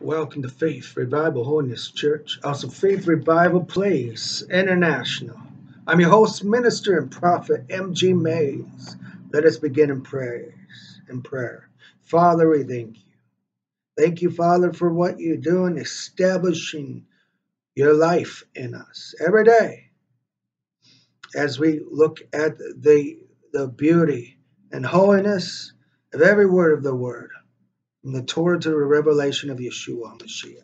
Welcome to Faith Revival Holiness Church, also Faith Revival Place International. I'm your host, minister, and prophet M.G. Mays. Let us begin in prayer. In prayer, Father, we thank you. Thank you, Father, for what you're doing, establishing your life in us every day. As we look at the the beauty and holiness of every word of the word from the Torah to the revelation of Yeshua Mashiach,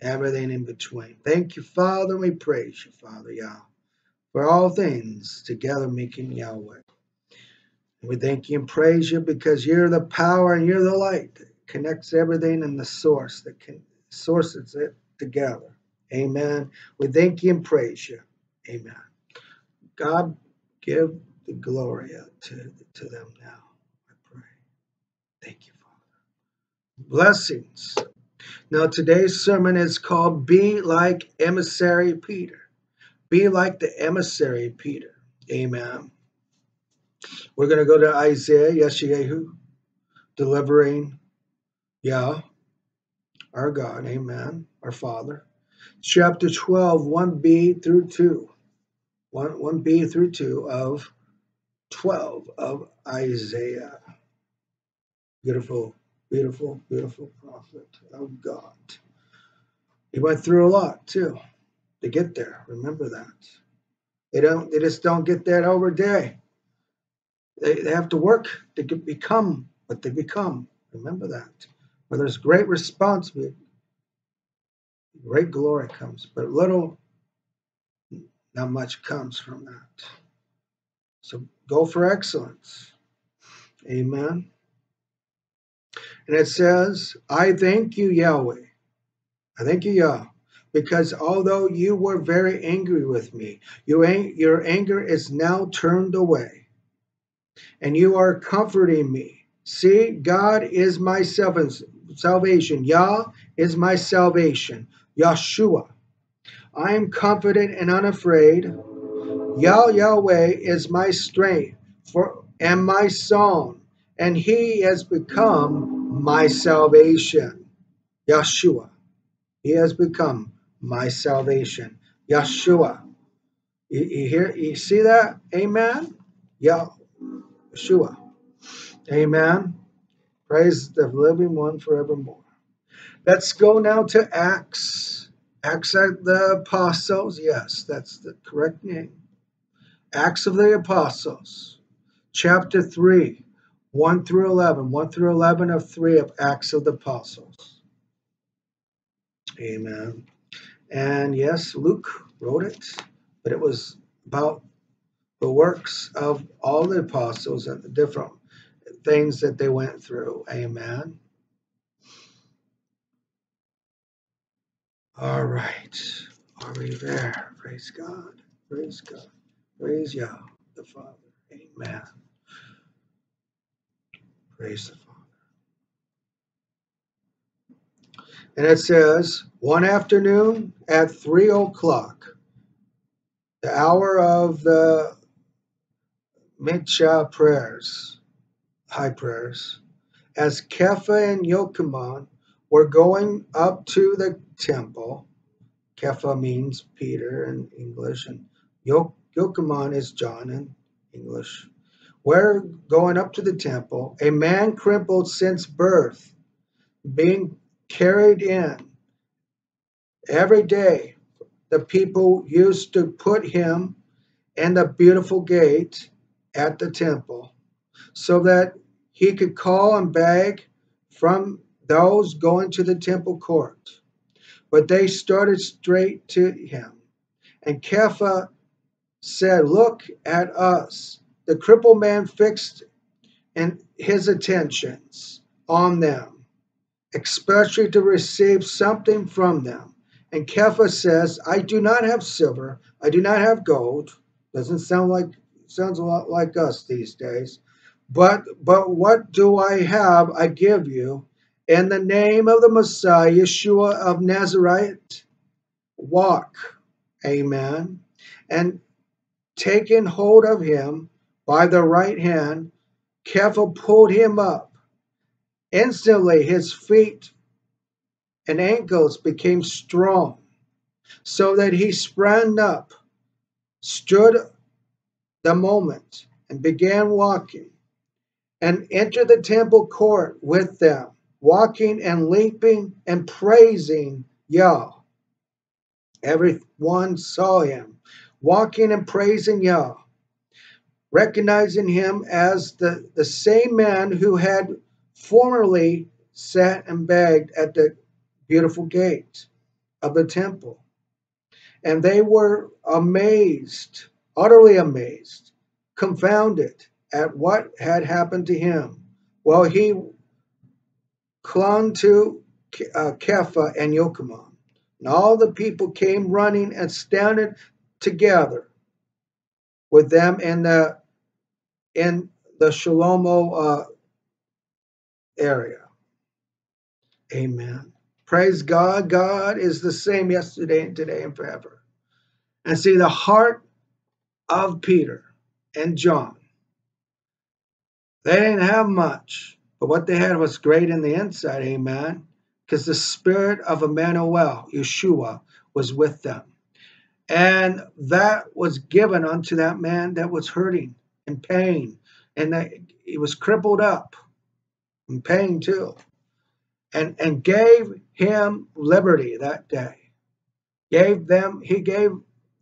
everything in between. Thank you, Father. We praise you, Father Yah, for all things together making Yahweh. we thank you and praise you because you're the power and you're the light that connects everything and the source that can sources it together. Amen. We thank you and praise you. Amen. God, give the glory to, to them now. I pray. Thank you blessings. Now, today's sermon is called Be Like Emissary Peter. Be like the emissary Peter. Amen. We're going to go to Isaiah, Yeshayahu, delivering Yah, our God, amen, our Father. Chapter 12, 1b through 2. 1, 1b through 2 of 12 of Isaiah. Beautiful Beautiful, beautiful prophet of God. He went through a lot too to get there. Remember that. They don't. They just don't get that over day. They, they have to work to get, become what they become. Remember that. Where there's great responsibility, great glory comes, but little, not much comes from that. So go for excellence. Amen. And it says, I thank you, Yahweh. I thank you, Yah, because although you were very angry with me, your, your anger is now turned away, and you are comforting me. See, God is my salvation. Yah is my salvation. Yeshua. I am confident and unafraid. Yah Yahweh is my strength for and my song, and he has become my salvation. Yeshua. He has become my salvation. Yeshua. You, you hear you see that? Amen. Yeshua. Amen. Praise the living one forevermore. Let's go now to Acts. Acts of the Apostles. Yes, that's the correct name. Acts of the Apostles, chapter 3. 1 through 11, 1 through 11 of 3 of Acts of the Apostles. Amen. And yes, Luke wrote it, but it was about the works of all the apostles and the different things that they went through. Amen. All right. Are we there? Praise God. Praise God. Praise Yah, the Father. Amen. Praise the Father. And it says, one afternoon at three o'clock, the hour of the Mitzvah prayers, high prayers, as Kepha and Yochanan were going up to the temple. Kepha means Peter in English, and Yochanan is John in English. We're going up to the temple, a man crippled since birth, being carried in. Every day, the people used to put him in the beautiful gate at the temple so that he could call and beg from those going to the temple court. But they started straight to him. And Kepha said, Look at us. The crippled man fixed and his attentions on them, especially to receive something from them. And Kepha says, I do not have silver, I do not have gold. Doesn't sound like sounds a lot like us these days. But but what do I have? I give you. In the name of the Messiah, Yeshua of Nazareth, walk. Amen. And taking hold of him, by the right hand, Kepha pulled him up. Instantly his feet and ankles became strong, so that he sprang up, stood the moment, and began walking, and entered the temple court with them, walking and leaping and praising Yah. Everyone saw him walking and praising Yah, recognizing him as the, the same man who had formerly sat and begged at the beautiful gate of the temple. And they were amazed, utterly amazed, confounded at what had happened to him. While he clung to uh, Kepha and Yochanan. And all the people came running and standing together with them in the in the Shalomo uh, area. Amen. Praise God. God is the same yesterday and today and forever. And see the heart of Peter and John. They didn't have much, but what they had was great in the inside. Amen. Because the spirit of Emmanuel, Yeshua, was with them. And that was given unto that man that was hurting and pain. And that he was crippled up in pain too. And and gave him liberty that day. Gave them, he gave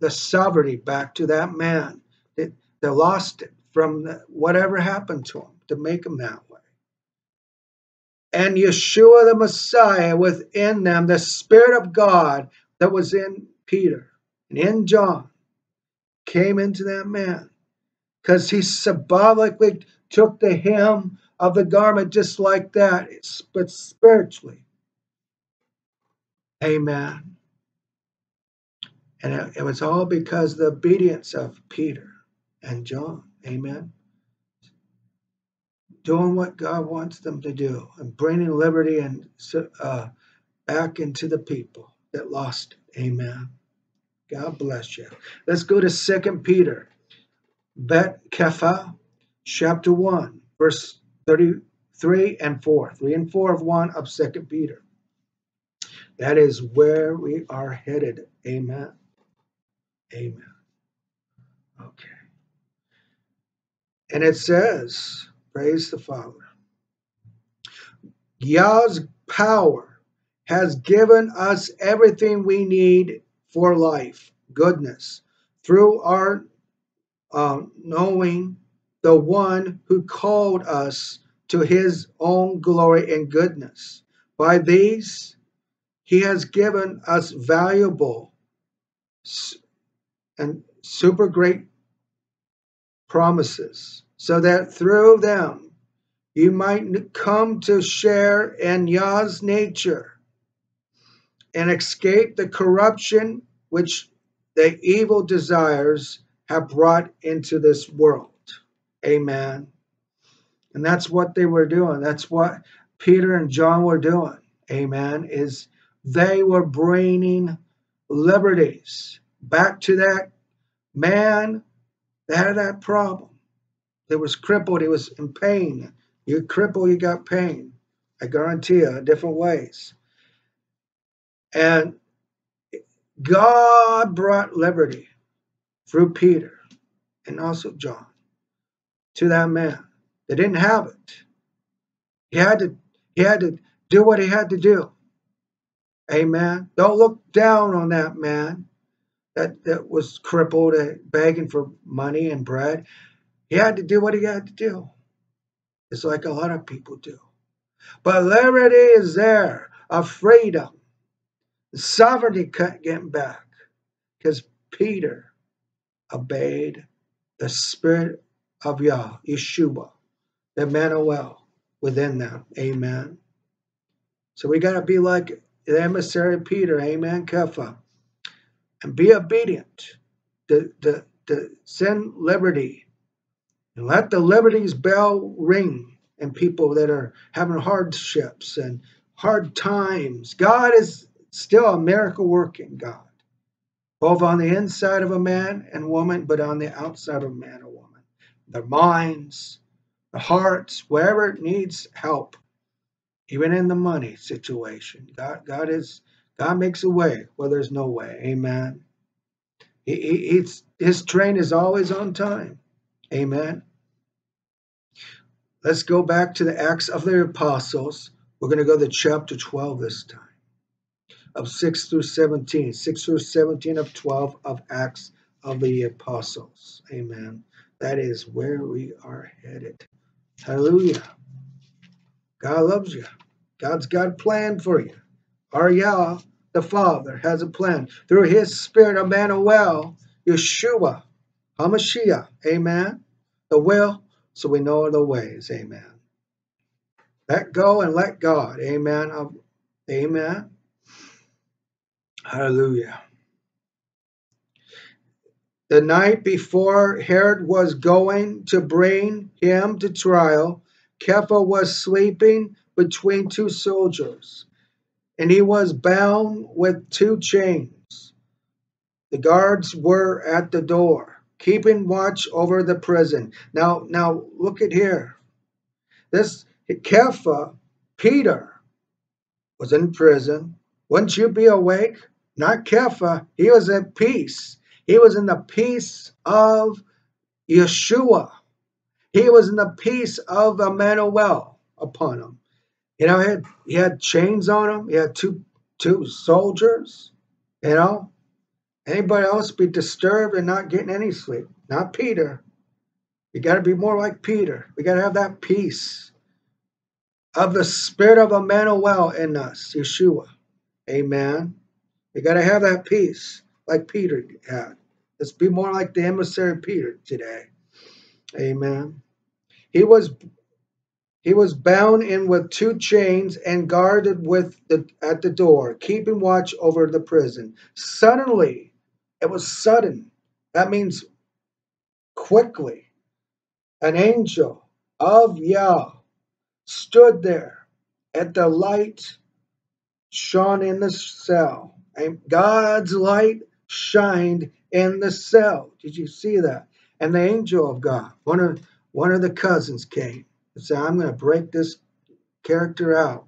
the sovereignty back to that man that, that lost it from the, whatever happened to him to make him that way. And Yeshua the Messiah within them, the Spirit of God that was in Peter and in John came into that man because he symbolically took the hem of the garment just like that, but spiritually. Amen. And it, was all because of the obedience of Peter and John. Amen. Doing what God wants them to do and bringing liberty and uh, back into the people that lost. Amen. God bless you. Let's go to Second Peter, Bet Kepha, chapter 1, verse 33 and 4. 3 and 4 of 1 of Second Peter. That is where we are headed. Amen. Amen. Okay. And it says, praise the Father. Yah's power has given us everything we need for life, goodness, through our uh, knowing the one who called us to his own glory and goodness. By these, he has given us valuable and super great promises, so that through them you might come to share in Yah's nature and escape the corruption which the evil desires have brought into this world. Amen. And that's what they were doing. That's what Peter and John were doing. Amen. Is they were bringing liberties back to that man that had that problem. That was crippled. He was in pain. You cripple, you got pain. I guarantee you, different ways. And God brought liberty through Peter and also John to that man. They didn't have it. He had to he had to do what he had to do. Amen. Don't look down on that man that, that was crippled and begging for money and bread. He had to do what he had to do. It's like a lot of people do. But liberty is there, a freedom sovereignty getting back because Peter obeyed the Spirit of Yah, Yeshua, the Emmanuel within them. Amen. So we got to be like the emissary Peter. Amen. Kepha. And be obedient to, to, to send liberty. And let the liberty's bell ring and people that are having hardships and hard times. God is still a miracle working God, both on the inside of a man and woman, but on the outside of a man or woman. Their minds, the hearts, wherever it needs help. even in the money situation. God, God is God makes a way where there's no way. Amen. He, he, his train is always on time. Amen. Let's go back to the Acts of the Apostles. We're going to go to chapter 12 this time, of 6 through 17. 6 through 17 of 12 of Acts of the Apostles. Amen. That is where we are headed. Hallelujah. God loves you. God's got a plan for you. Our Yah, the Father, has a plan. Through his Spirit, Emmanuel, Yeshua, HaMashiach. Amen. The will, so we know the ways. Amen. Let go and let God. Amen. Amen. Hallelujah. The night before Herod was going to bring him to trial, Kepha was sleeping between two soldiers, and he was bound with two chains. The guards were at the door, keeping watch over the prison. Now, now look at here. This Kepha, Peter, was in prison. Wouldn't you be awake? Not Kepha. He was at peace. He was in the peace of Yeshua. He was in the peace of Emmanuel upon him. You know, he had, he had chains on him. He had two two soldiers. You know, anybody else be disturbed and not getting any sleep? Not Peter. You got to be more like Peter. We got to have that peace of the spirit of Emmanuel in us, Yeshua. Amen. We got to have that peace like Peter had. Let's be more like the emissary Peter today. Amen. He was he was bound in with two chains and guarded with the at the door, keeping watch over the prison. Suddenly, it was sudden. That means quickly. An angel of Yah stood there at the light shone in the cell. And God's light shined in the cell. Did you see that? And the angel of God, one of one of the cousins came and said, I'm going to break this character out.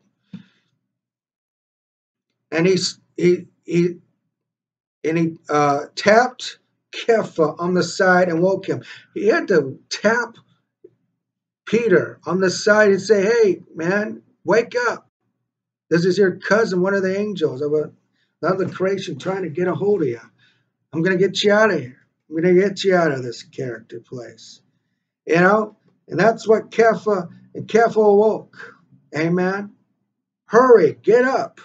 And he, he, he, and he uh, tapped Kepha on the side and woke him. He had to tap Peter on the side and say, Hey, man, wake up. This is your cousin, one of the angels of another creation trying to get a hold of you. I'm going to get you out of here. I'm going to get you out of this character place. You know, and that's what Kepha and Kepha awoke. Amen. Hurry, get up.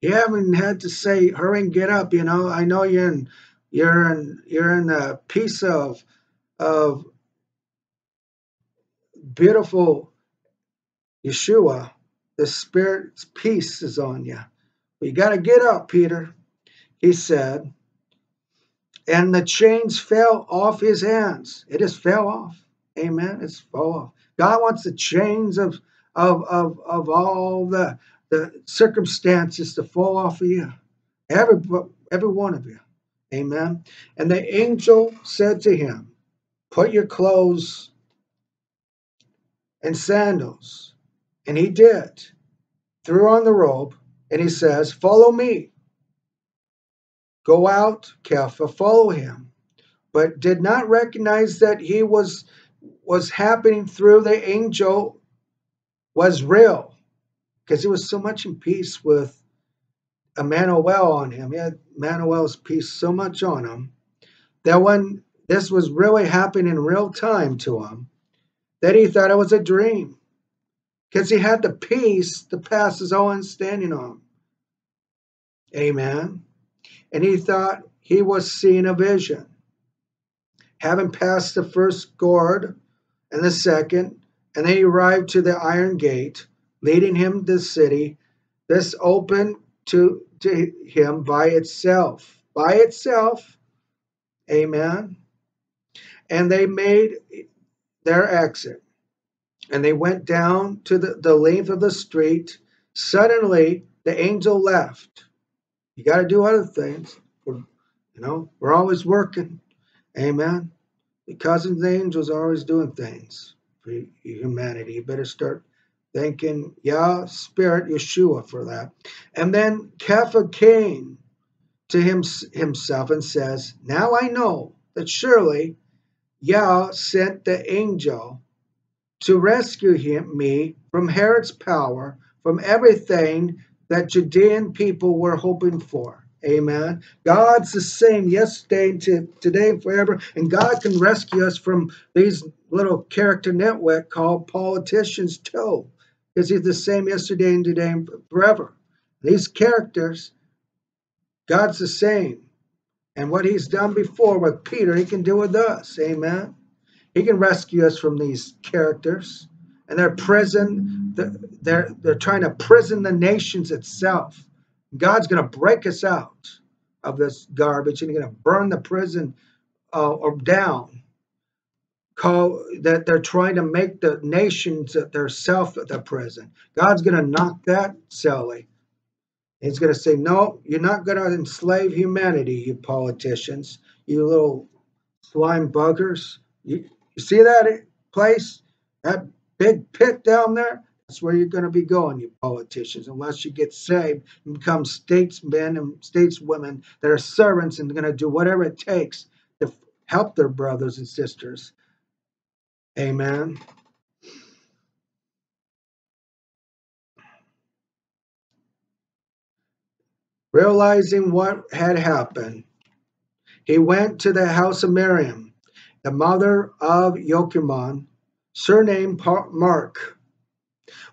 You haven't had to say hurry and get up. You know, I know you're in you're in you're in a piece of of beautiful Yeshua. The Spirit's peace is on you. You got to get up, Peter. He said, and the chains fell off his hands. It just fell off. Amen. It's fell off. God wants the chains of of of, of all the the circumstances to fall off of you. Every every one of you. Amen. And the angel said to him, Put your clothes and sandals. And he did. Threw on the robe, and he says, Follow me. Go out, Kepha, follow him. But did not recognize that he was was happening through the angel was real because he was so much in peace with Emmanuel on him. He had Emmanuel's peace so much on him that when this was really happening in real time to him, that he thought it was a dream because he had the peace that passes all standing on. Amen and he thought he was seeing a vision. Having passed the first gourd and the second, and then he arrived to the iron gate, leading him to the city. This opened to, to him by itself. By itself. Amen. And they made their exit. And they went down to the, the length of the street. Suddenly, the angel left you got to do other things. We're, you know, we're always working. Amen. Cousins, the angels are always doing things for humanity. You better start thanking Yah, Spirit, Yeshua for that. And then Kepha came to him, himself and says, Now I know that surely Yah sent the angel to rescue him, me from Herod's power, from everything that Judean people were hoping for. Amen. God's the same yesterday, to, today, and forever. And God can rescue us from these little character network called politicians too. Because he's the same yesterday and today and forever. These characters, God's the same. And what he's done before with Peter, he can do with us. Amen. He can rescue us from these characters. And they're prison, they're, they're trying to prison the nations itself. God's going to break us out of this garbage and he's going to burn the prison uh, or down. Call that they're trying to make the nations that self the prison. God's going to knock that silly. He's going to say, No, you're not going to enslave humanity, you politicians, you little slime buggers. You, you see that place? That big pit down there? That's where you're going to be going, you politicians, unless you get saved and become statesmen and stateswomen that are servants and going to do whatever it takes to help their brothers and sisters. Amen. Realizing what had happened, he went to the house of Miriam, the mother of Yochanan, surnamed Mark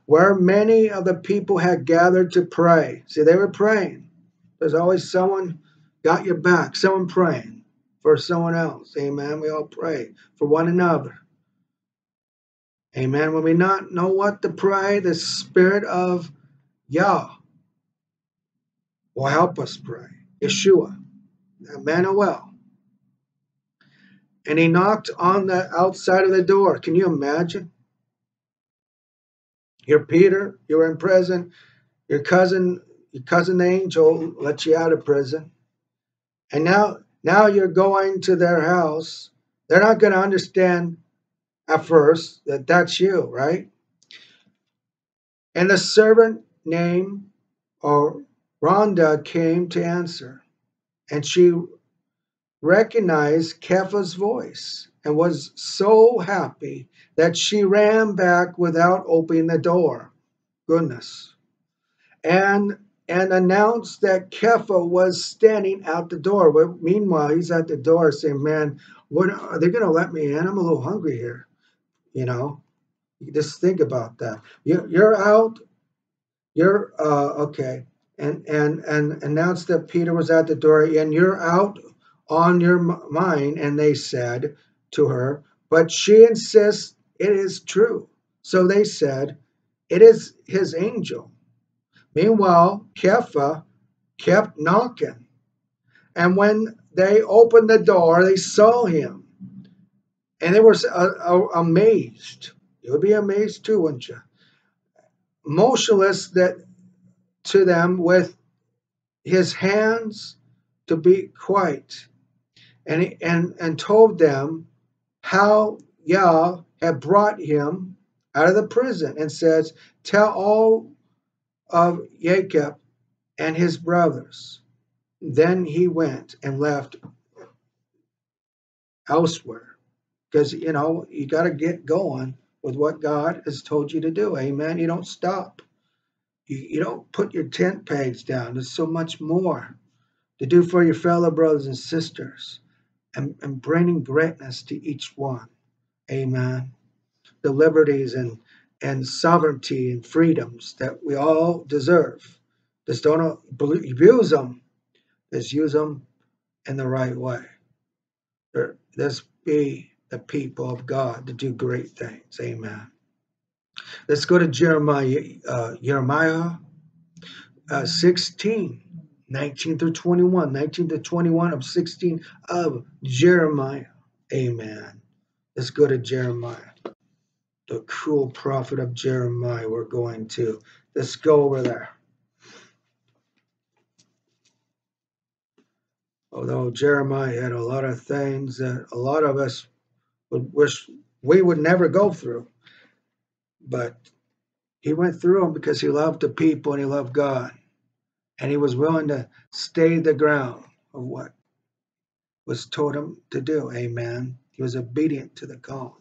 where many of the people had gathered to pray. See, they were praying. There's always someone got your back, someone praying for someone else. Amen. We all pray for one another. Amen. When we not know what to pray, the Spirit of Yah will help us pray. Yeshua, Emmanuel. And he knocked on the outside of the door. Can you imagine? You're Peter, you're in prison. Your cousin, your cousin angel let you out of prison. And now now you're going to their house. They're not going to understand at first that that's you, right? And the servant named or Rhonda came to answer, and she recognized Kepha's voice and was so happy that she ran back without opening the door. Goodness. And and announced that Kepha was standing out the door. But meanwhile, he's at the door saying, Man, what are they gonna let me in? I'm a little hungry here. You know? Just think about that. You, you're out, you're uh, okay. And and and announced that Peter was at the door, and you're out on your mind. And they said to her, but she insists it is true. So they said, It is his angel. Meanwhile, Kepha kept knocking. And when they opened the door, they saw him. And they were uh, uh, amazed. You would be amazed too, wouldn't you? Motionless that to them with his hands to be quiet. And, and, and told them how Yah had brought him out of the prison and says, Tell all of Jacob and his brothers. Then he went and left elsewhere because, you know, you got to get going with what God has told you to do. Amen. You don't stop. You, you don't put your tent pegs down. There's so much more to do for your fellow brothers and sisters and, and bringing greatness to each one. Amen. The liberties and, and sovereignty and freedoms that we all deserve. Just don't abuse them. Just use them in the right way. Let's be the people of God to do great things. Amen. Let's go to Jeremiah, uh, Jeremiah uh, 16, 19 through 21, 19 to 21 of 16 of Jeremiah. Amen. Let's go to Jeremiah, the cool prophet of Jeremiah. We're going to. Let's go over there. Although Jeremiah had a lot of things that a lot of us would wish we would never go through. But He went through them because he loved the people and he loved God. And he was willing to stay the ground of what was told him to do. Amen. He was obedient to the call.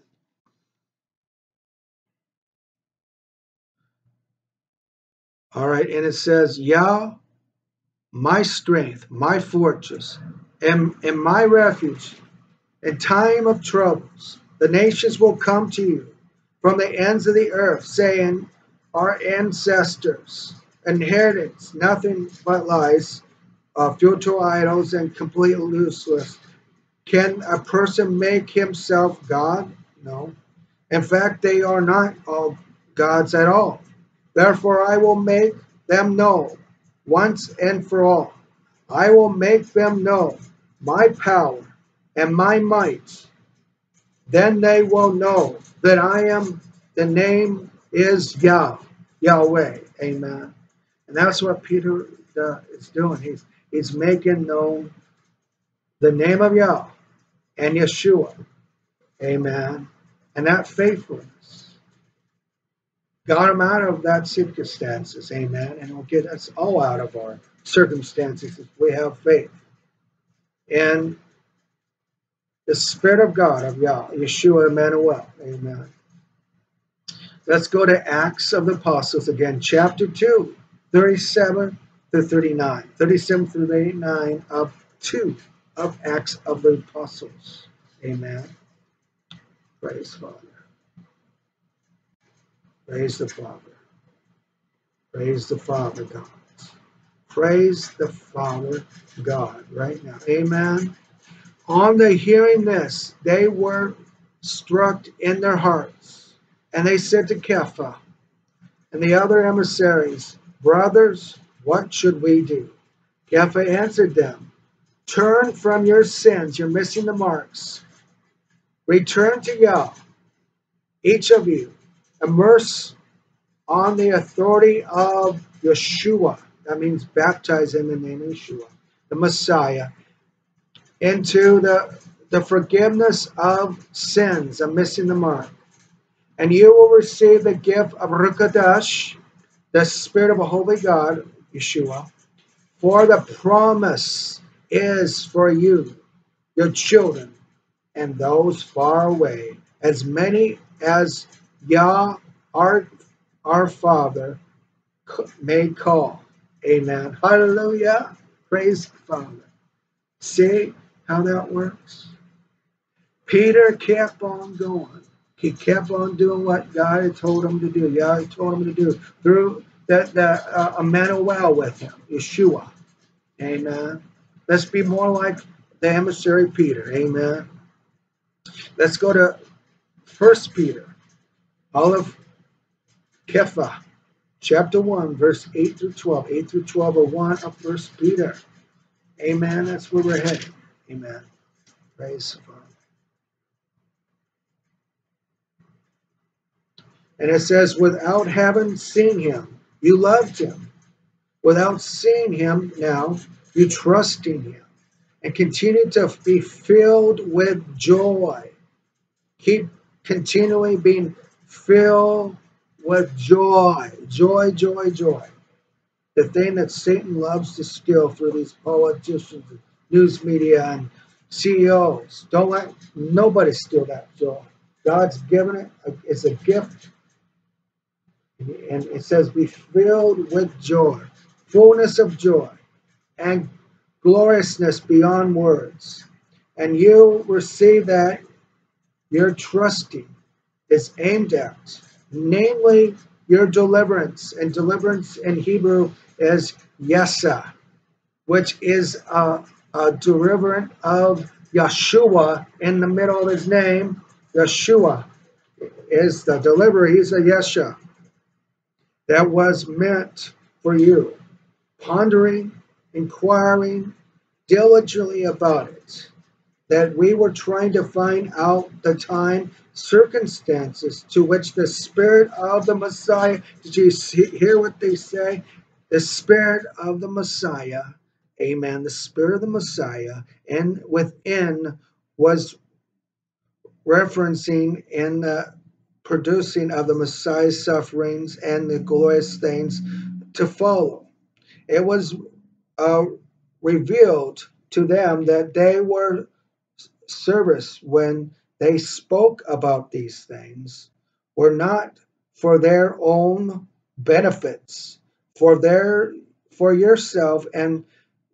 All right, and it says, Yah, my strength, my fortress, and, and my refuge in time of troubles. The nations will come to you from the ends of the earth, saying, Our ancestors inheritance, nothing but lies, uh, futile idols, and completely useless. Can a person make himself God? No. In fact, they are not all gods at all. Therefore, I will make them know once and for all. I will make them know my power and my might. Then they will know that I am, the name is Yah, Yahweh. Amen. And that's what Peter uh, is doing. He's, he's making known the name of Yah and Yeshua. Amen. And that faithfulness got him out of that circumstances. Amen. And will get us all out of our circumstances if we have faith. And the Spirit of God of Yah, Yeshua Emmanuel. Amen. Let's go to Acts of the Apostles again, chapter 2, 37 through 39. 37 through 39 of 2 of Acts of the Apostles. Amen. Praise Father. Praise the Father. Praise the Father God. Praise the Father God right now. Amen. On the hearing this, they were struck in their hearts, and they said to Kepha and the other emissaries, Brothers, what should we do? Kepha answered them, Turn from your sins, you're missing the marks. Return to Yah, each of you, immerse on the authority of Yeshua. That means baptize in the name of Yeshua, the Messiah, into the, the forgiveness of sins. I'm missing the mark. And you will receive the gift of Ruach HaKodesh, the Spirit of a holy God, Yeshua. For the promise is for you, your children, and those far away, as many as Yah, our, our Father, may call. Amen. Hallelujah. Praise Father. See, how that works? Peter kept on going. He kept on doing what God had told him to do. God had told him to do through the, the uh, Emmanuel with him, Yeshua. Amen. Let's be more like the emissary Peter. Amen. Let's go to First Peter, Aleph Kepha, chapter 1, verse 8 through 12. 8 through 12 are 1 of First Peter. Amen. That's where we're heading. Amen. Praise the. And it says, without having seen him, you loved him. Without seeing him now, you trust in him and continue to be filled with joy. Keep continually being filled with joy. Joy, joy, joy. The thing that Satan loves to steal through these politicians news media and CEOs. Don't let nobody steal that joy. God's given it. It's a gift. And it says, be filled with joy, fullness of joy, and gloriousness beyond words. And you receive that your trusting is aimed at, namely your deliverance. And deliverance in Hebrew is yesa, which is a a derivative of Yeshua in the middle of his name. Yeshua is the deliverer. He's a Yeshua. That was meant for you. Pondering, inquiring diligently about it. That we were trying to find out the time, circumstances to which the Spirit of the Messiah, did you see, hear what they say? The Spirit of the Messiah amen, the Spirit of the Messiah, and within was referencing in the producing of the Messiah's sufferings and the glorious things to follow. It was uh, revealed to them that they were service when they spoke about these things were not for their own benefits, for their for yourself, and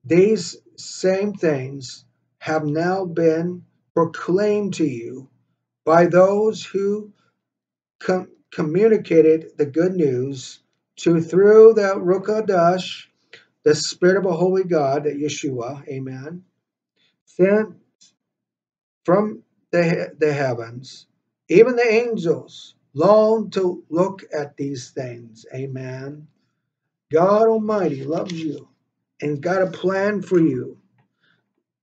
these same things have now been proclaimed to you by those who com- communicated the good news to through the Ruach the Spirit of a Holy God, Yeshua, Amen, sent from the, the heavens. Even the angels long to look at these things. Amen. God Almighty loves you and got a plan for you.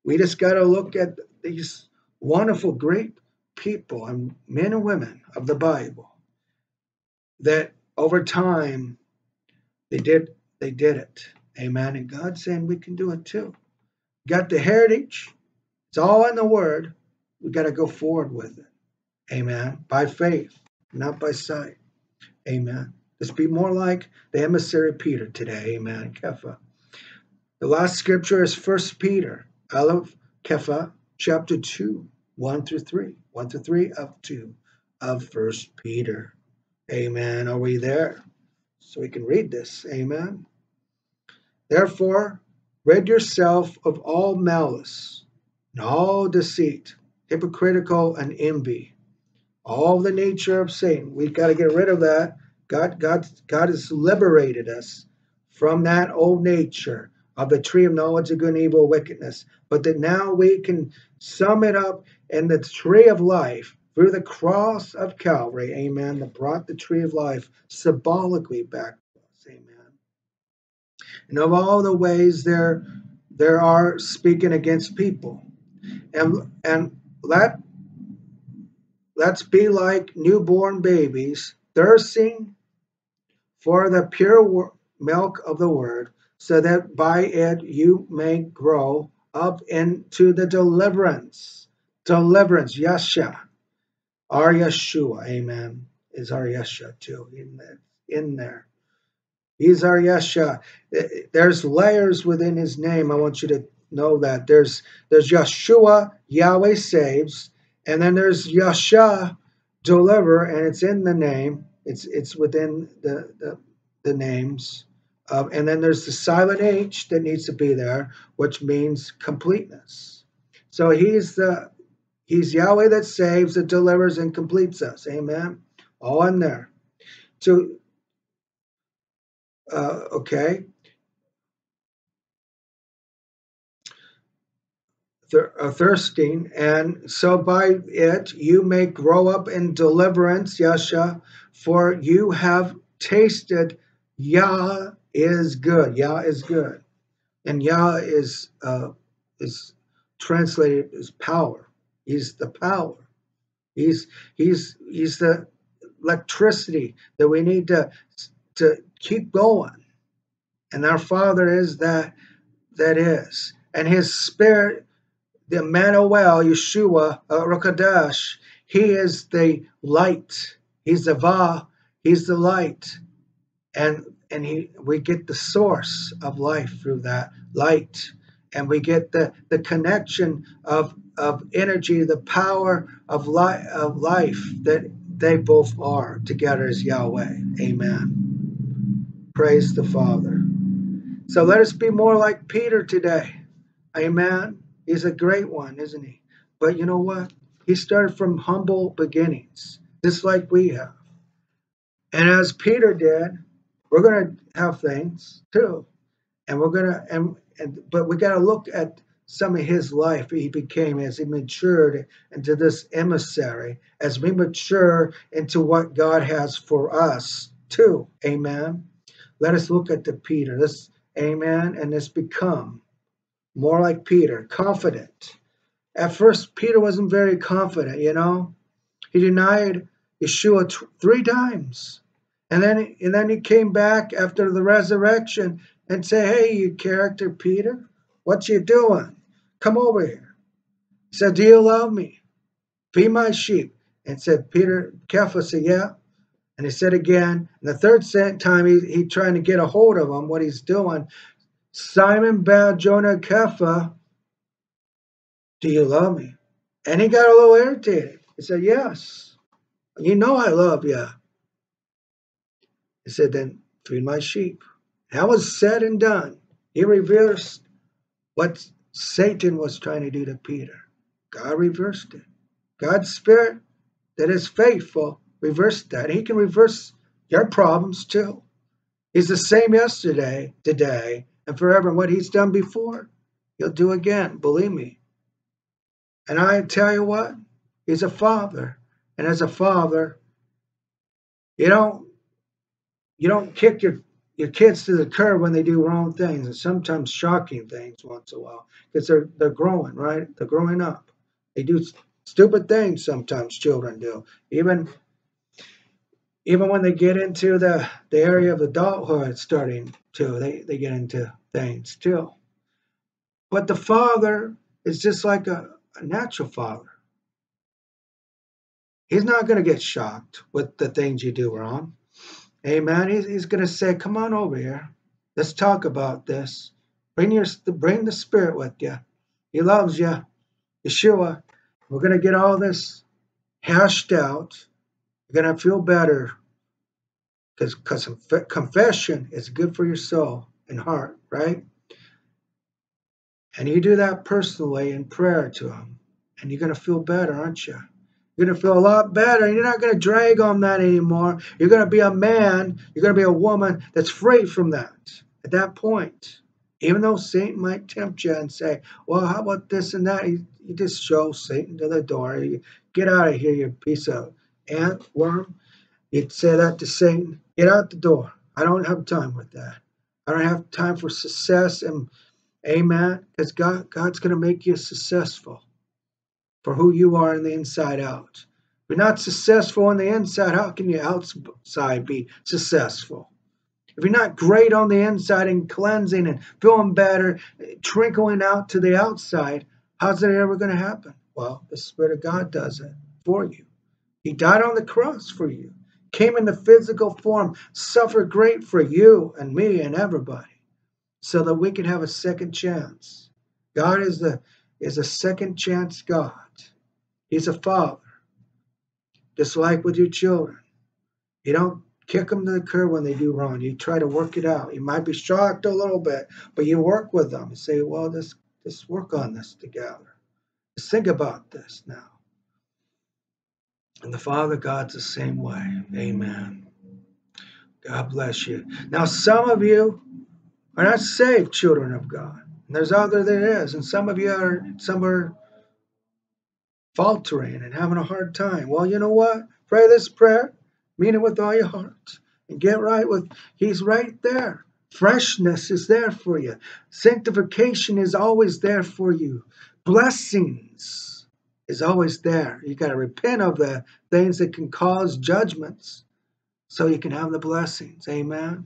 We just got to look at these wonderful, great people and men and women of the Bible that over time they did they did it. Amen. And God's saying we can do it too. Got the heritage. It's all in the word. We got to go forward with it. Amen. By faith, not by sight. Amen. Let's be more like the emissary Peter today. Amen. Kepha. The last scripture is First Peter, Aleph Kepha, chapter 2, 1 through 3. 1 through 3 of 2 of First Peter. Amen. Are we there? So we can read this. Amen. Therefore, rid yourself of all malice and all deceit, hypocritical and envy, all the nature of Satan. We've got to get rid of that. God, God, God has liberated us from that old nature of the tree of knowledge of good and evil, wickedness, but that now we can sum it up in the tree of life through the cross of Calvary, amen, that brought the tree of life symbolically back to us, amen. And of all the ways there there are speaking against people. And and let let's be like newborn babies, thirsting for the pure milk of the word, so that by it you may grow up into the deliverance. Deliverance, Yasha our Yeshua, amen, is our Yeshua too in there. He's our Yeshua. Eh, eh, there's layers within his name. I want you to know that. There's there's Yeshua, Yahweh saves, and then there's Yasha, deliver, and it's in the name. It's it's within the the, the names. And then there's the silent H that needs to be there, which means completeness. So he's the He's Yahweh that saves, that delivers, and completes us. Amen. All in there. So, uh, okay. Uh, thirsting, and so by it you may grow up in deliverance, Yasha, for you have tasted Yah is good. Yah is good, and Yah is uh, is translated as power. He's the power. He's he's he's the electricity that we need to to keep going. And our Father is that that is. And his spirit, the Emmanuel, Yeshua, uh, he is the light. He's the Va, he's the light. And and he we get the source of life through that light and we get the, the connection of, of energy, the power of, li- of life that they both are together as Yahweh. Amen. Praise the Father. So let us be more like Peter today. Amen. He's a great one, isn't he? But you know what? He started from humble beginnings, just like we have. And as Peter did, we're going to have things too. And we're going to, and and but we got to look at some of his life he became as he matured into this emissary, as we mature into what God has for us too. Amen. Let us look at the Peter. This amen, and let's become more like Peter, confident. At first, Peter wasn't very confident, you know. He denied Yeshua three times. And then, and then he came back after the resurrection and say, Hey, you character Peter, what you doing? Come over here. He said, Do you love me? Be my sheep. And said, Peter, Kepha said, Yeah. And he said again, and the third time he, he trying to get a hold of him, what he's doing. Simon Bar Jonah Kepha, do you love me? And he got a little irritated. He said, Yes. You know I love you. He said, Then feed my sheep. That was said and done. He reversed what Satan was trying to do to Peter. God reversed it. God's Spirit that is faithful reversed that. He can reverse your problems too. He's the same yesterday, today, and forever. And what he's done before, he'll do again. Believe me. And I tell you what, he's a father. And as a father, you don't you don't kick your your kids to the curb when they do wrong things and sometimes shocking things once in a while because they're they're growing right they're growing up they do stupid things sometimes children do even even when they get into the, the area of adulthood starting to, they, they get into things too. But the father is just like a, a natural father. He's not going to get shocked with the things you do wrong. Amen. He's, he's going to say, Come on over here. Let's talk about this. Bring your bring the spirit with you. He loves you. Yeshua. We're going to get all this hashed out. You're going to feel better because confession is good for your soul and heart, right? And you do that personally in prayer to Him, and you're going to feel better, aren't you? You're going to feel a lot better. You're not going to drag on that anymore. You're going to be a man, you're going to be a woman that's free from that at that point. Even though Satan might tempt you and say, well, how about this and that? You, just show Satan to the door. You get out of here, you piece of ant, worm. You'd say that to Satan. Get out the door. I don't have time with that. I don't have time for success and amen. Because God, God's going to make you successful for who you are in the inside out. If you're not successful on the inside, how can you outside be successful? If you're not great on the inside and cleansing and feeling better, trickling out to the outside, how's that ever going to happen? Well, the Spirit of God does it for you. He died on the cross for you came in the physical form, suffered great for you and me and everybody, so that we can have a second chance. God is the is a second chance God. He's a father. Just like with your children. You don't kick them to the curb when they do wrong. You try to work it out. You might be shocked a little bit, but you work with them and say, well, let's, let's work on this together. Let's think about this now. And the Father God's the same way. Amen. God bless you. Now, some of you are not saved children of God. And there's other there is. And some of you are, some are faltering and having a hard time. Well, you know what? Pray this prayer, mean it with all your heart, and get right with, He's right there. Freshness is there for you. Sanctification is always there for you. Blessings is always there. You got to repent of the things that can cause judgments so you can have the blessings. Amen.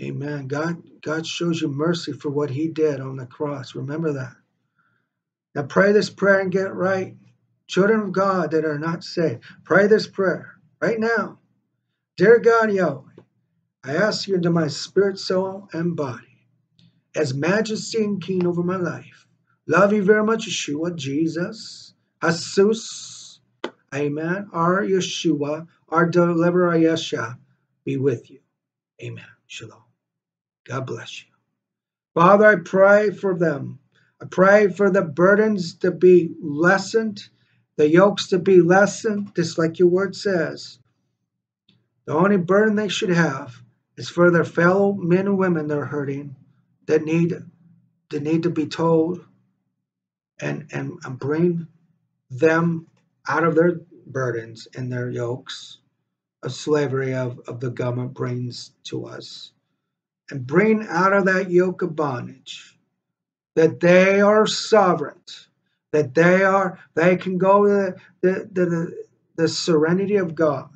Amen. God, God shows you mercy for what He did on the cross. Remember that. Now pray this prayer and get right. Children of God that are not saved, pray this prayer right now. Dear God Yahweh, I ask you into my spirit, soul, and body as majesty and king over my life Love you very much, Yeshua, Jesus, Jesus, Amen. Our Yeshua, our deliverer, Yeshua, be with you. Amen. Shalom. God bless you. Father, I pray for them. I pray for the burdens to be lessened, the yokes to be lessened, just like your word says. The only burden they should have is for their fellow men and women that are hurting, that need, that need to be told and, and, and bring them out of their burdens and their yokes. Of slavery of, of the government brings to us. And bring out of that yoke of bondage that they are sovereign that they are they can go to the, the, the, the serenity of god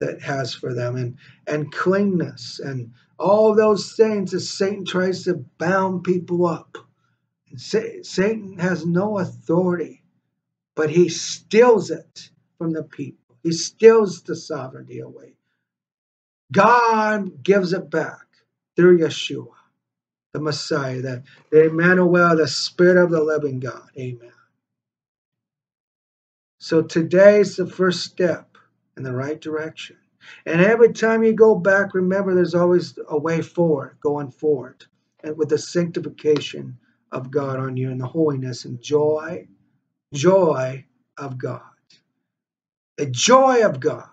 that has for them and and cleanness and all those things that satan tries to bound people up Satan has no authority but he steals it from the people. He steals the sovereignty away. God gives it back through Yeshua, the Messiah, the, the Emmanuel, the Spirit of the living God. Amen. So today is the first step in the right direction. And every time you go back, remember there's always a way forward, going forward, and with the sanctification of God on you and the holiness and joy, joy of God. The joy of God.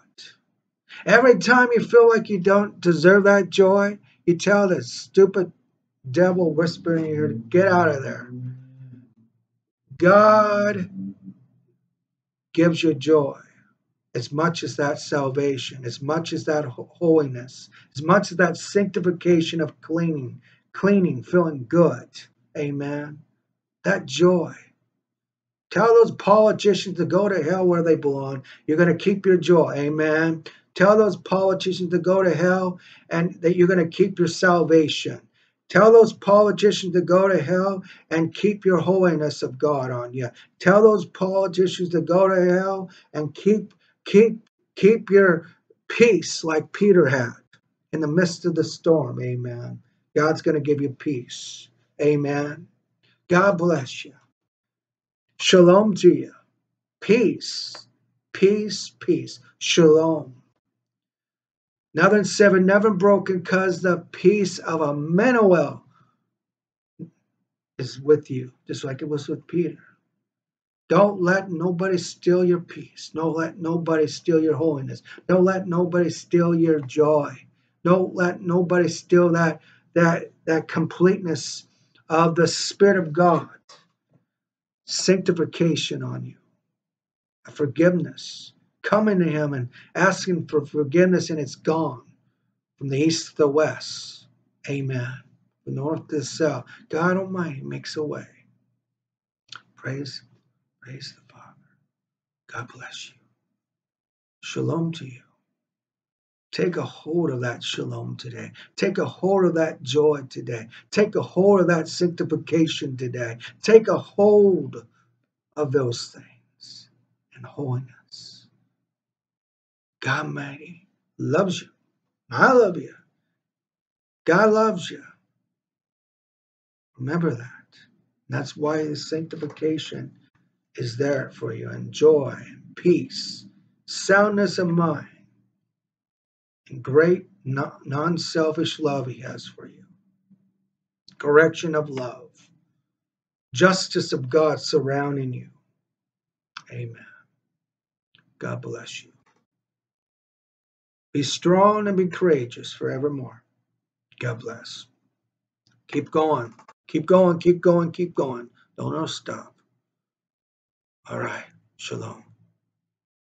Every time you feel like you don't deserve that joy, you tell the stupid devil whispering in your ear, get out of there. God gives you joy as much as that salvation, as much as that holiness, as much as that sanctification of cleaning, cleaning, feeling good. Amen. That joy. Tell those politicians to go to hell where they belong. You're going to keep your joy. Amen. Tell those politicians to go to hell and that you're going to keep your salvation. Tell those politicians to go to hell and keep your holiness of God on you. Tell those politicians to go to hell and keep keep keep your peace like Peter had in the midst of the storm. Amen. God's going to give you peace. Amen. God bless you. Shalom to you. Peace. Peace, peace. Shalom. Nothing seven, never broken, cause the peace of Emmanuel is with you, just like it was with Peter. Don't let nobody steal your peace. Don't let nobody steal your holiness. Don't let nobody steal your joy. Don't let nobody steal that that that completeness of the Spirit of God. Sanctification on you. Forgiveness coming to him and asking for forgiveness and it's gone from the east to the west. Amen. From north to south. God Almighty makes a way. Praise, praise the Father. God bless you. Shalom to you. Take a hold of that shalom today. Take a hold of that joy today. Take a hold of that sanctification today. Take a hold of those things and holiness. God Almighty loves you. I love you. God loves you. Remember that. that's why the sanctification is there for you, and joy, and peace, soundness of mind, and great non selfish love He has for you. Correction of love, justice of God surrounding you. Amen. God bless you. Be strong and be courageous forevermore. God bless. Keep going. Keep going. Keep going. Keep going. Don't stop. All right. Shalom.